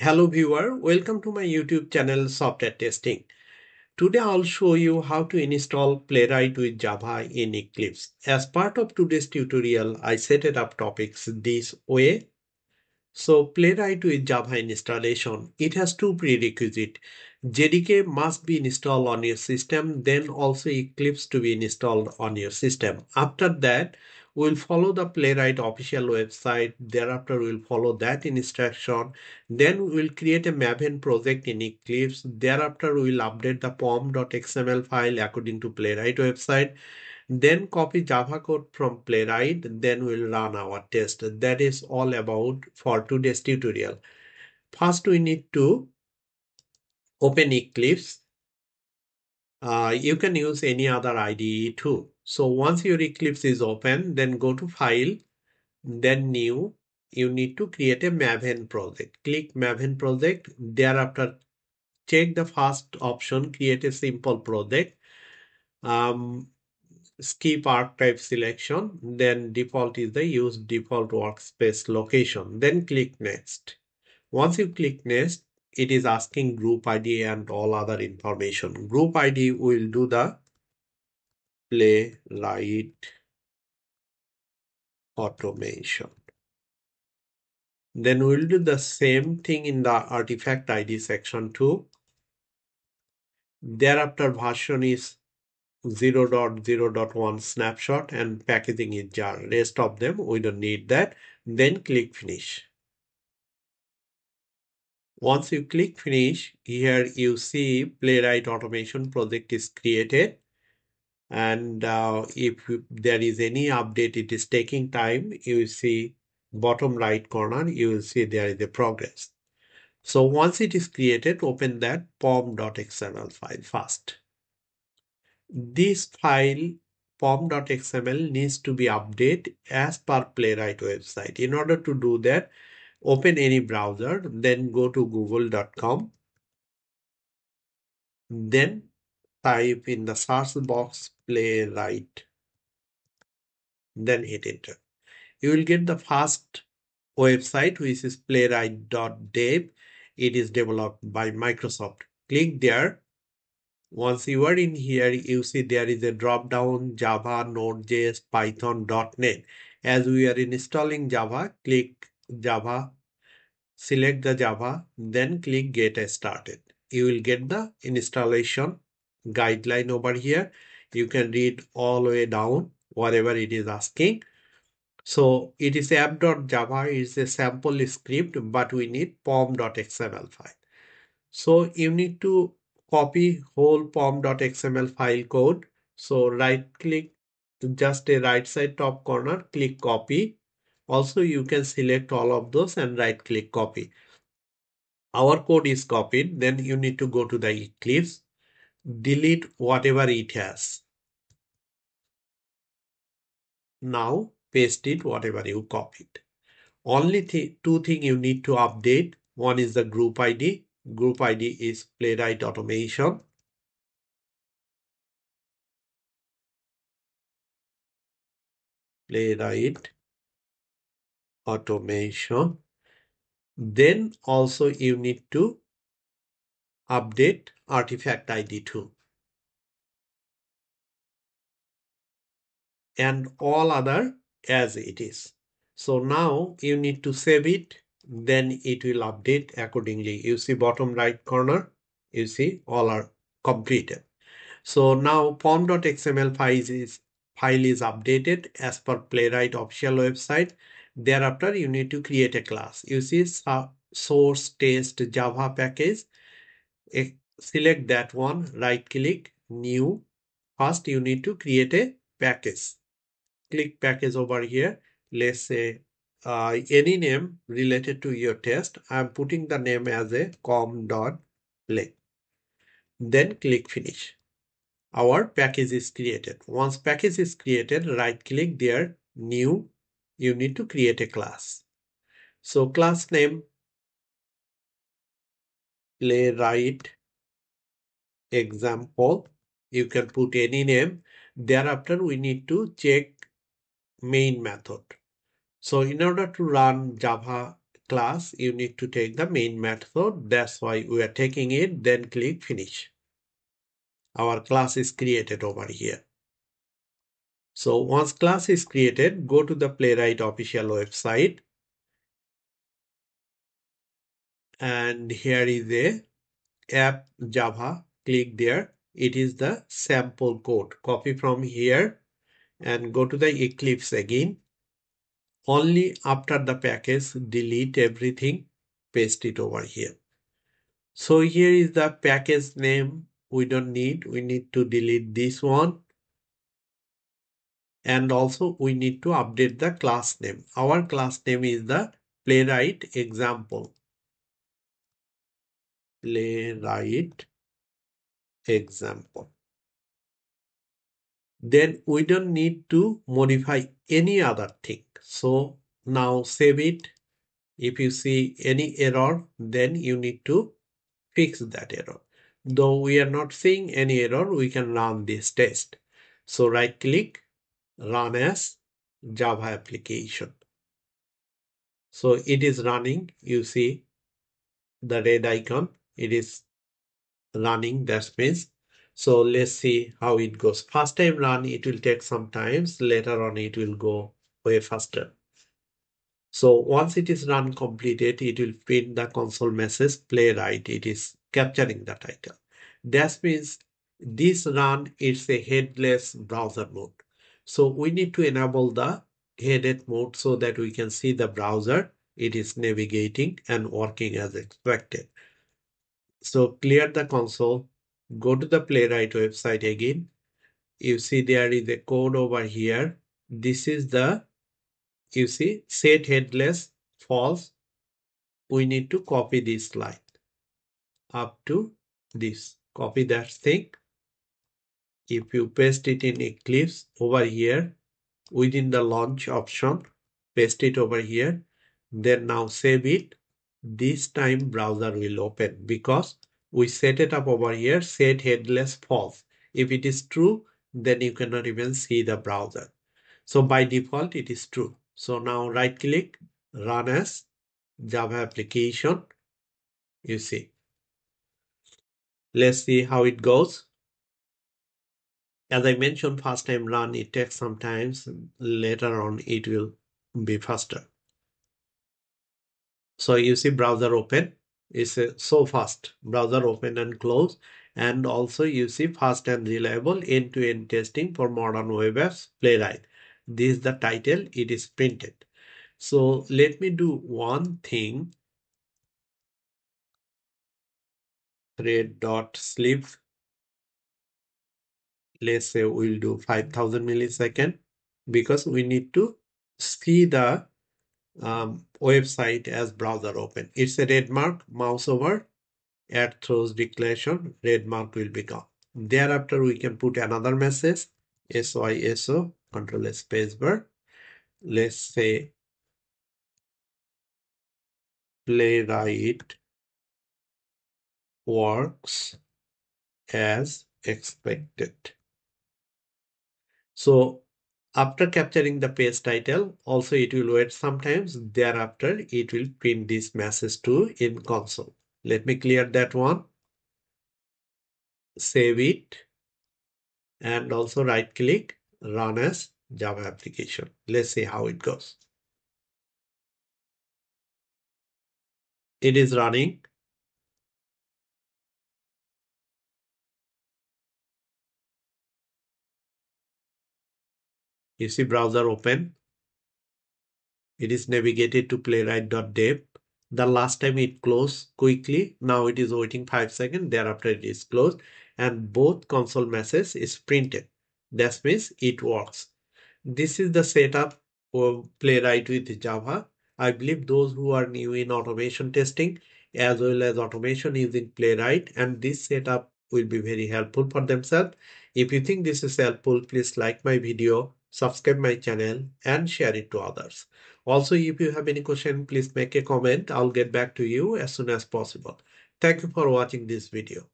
Hello viewer, welcome to my YouTube channel Software Testing. Today I'll show you how to install Playwright with Java in Eclipse. As part of today's tutorial, I set it up topics this way. So Playwright with Java installation, it has two prerequisites. JDK must be installed on your system, then also Eclipse to be installed on your system. After that, we'll follow the playwright official website. Thereafter we'll follow that instruction. Then we'll create a maven project in eclipse. Thereafter we'll update the pom.xml file according to playwright website. Then copy java code from playwright. Then we'll run our test. That is all about for today's tutorial. First we need to open eclipse uh, you can use any other IDE too. So once your Eclipse is open, then go to File, then New. You need to create a Maven project. Click Maven project. Thereafter, check the first option, create a simple project. Um, skip archetype selection. Then default is the use default workspace location. Then click Next. Once you click Next, it is asking group ID and all other information. Group ID will do the playwright automation. Then we'll do the same thing in the artifact ID section too. Thereafter version is 0.0.1 snapshot and packaging is jar. Rest of them we don't need that. Then click finish. Once you click finish, here you see Playwright automation project is created. And uh, if there is any update, it is taking time. You see bottom right corner, you will see there is a progress. So once it is created, open that pom.xml file first. This file pom.xml needs to be updated as per Playwright website. In order to do that, open any browser, then go to google.com. Then type in the search box playwright. Then hit enter. You will get the first website which is playwright.dev. It is developed by Microsoft. Click there. Once you are in here, you see there is a drop down Java, Node.js, Python, .NET. As we are installing Java, click Java, select the Java, then click Get Started. You will get the installation guideline over here. You can read all the way down, whatever it is asking. So it is app.java is a sample script, but we need pom.xml file. So you need to copy whole pom.xml file code. So right click just a right side top corner, click copy also, you can select all of those and right click copy. Our code is copied. Then you need to go to the Eclipse, delete whatever it has. Now paste it whatever you copied. Only th two things you need to update. One is the group ID. Group ID is Playwright Automation. Playwright automation. Then also you need to update artifact ID too. And all other as it is. So now you need to save it, then it will update accordingly. You see bottom right corner, you see all are completed. So now pom.xml file is, file is updated as per Playwright official website. Thereafter, you need to create a class. You see source test Java package. Select that one, right click, new. First, you need to create a package. Click package over here. Let's say uh, any name related to your test. I'm putting the name as a com.play. Then click finish. Our package is created. Once package is created, right click there, new you need to create a class. So class name playwright example. You can put any name. Thereafter, we need to check main method. So in order to run Java class, you need to take the main method. That's why we are taking it, then click finish. Our class is created over here. So once class is created, go to the Playwright official website. And here is a app Java. Click there. It is the sample code. Copy from here and go to the Eclipse again. Only after the package, delete everything, paste it over here. So here is the package name we don't need. We need to delete this one and also we need to update the class name. Our class name is the playwright example. Playwright example. Then we don't need to modify any other thing. So now save it. If you see any error, then you need to fix that error. Though we are not seeing any error, we can run this test. So right click run as Java application. So it is running. You see the red icon. It is running. That means. So let's see how it goes. First time run, it will take some times. Later on, it will go way faster. So once it is run completed, it will print the console message playwright. It is capturing the title. That means this run is a headless browser mode. So we need to enable the headed mode so that we can see the browser. It is navigating and working as expected. So clear the console, go to the Playwright website again. You see there is a code over here. This is the, you see, set headless false. We need to copy this line up to this. Copy that thing if you paste it in Eclipse over here within the launch option, paste it over here, then now save it. This time browser will open because we set it up over here, set headless false. If it is true, then you cannot even see the browser. So by default, it is true. So now right click, run as Java application. You see. Let's see how it goes. As I mentioned, first time run, it takes some time. Later on, it will be faster. So you see browser open is uh, so fast. Browser open and close. And also you see fast and reliable end-to-end -end testing for modern web apps Playwright. This is the title. It is printed. So let me do one thing. Thread dot sleep let's say we'll do 5000 millisecond because we need to see the um, website as browser open. It's a red mark, mouse over, add throws declaration, red mark will be gone. Thereafter, we can put another message, SYSO, control space bar. Let's say playwright works as expected. So after capturing the page title, also it will wait sometimes. Thereafter, it will print this message to in console. Let me clear that one. Save it. And also right click, run as Java application. Let's see how it goes. It is running. You see browser open. It is navigated to playwright.dev. The last time it closed quickly. Now it is waiting 5 seconds. Thereafter it is closed. And both console message is printed. That means it works. This is the setup for Playwright with Java. I believe those who are new in automation testing as well as automation using Playwright and this setup will be very helpful for themselves. If you think this is helpful, please like my video, subscribe my channel and share it to others. Also, if you have any question, please make a comment. I'll get back to you as soon as possible. Thank you for watching this video.